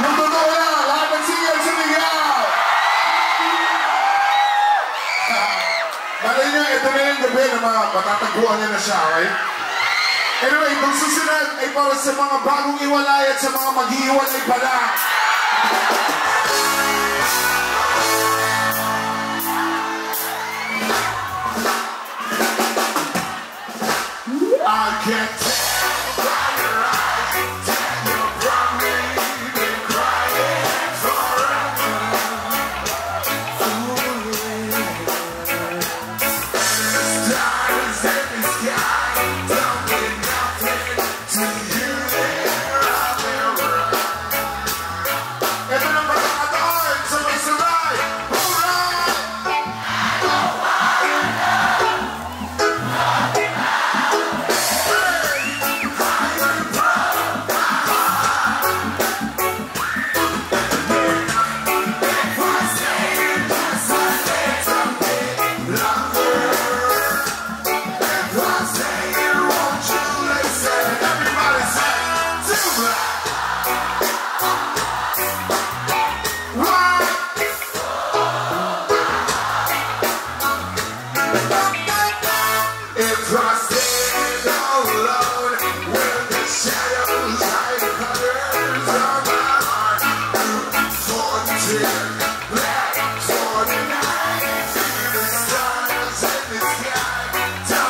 Yung totoo lang, single sumigaw! Malay ito na yung gabi na mga patataguan niya na siya, okay? Anyway, itong susunod ay para sa mga bagong iwalay at sa mga maghihiwalay pa lang. Yeah.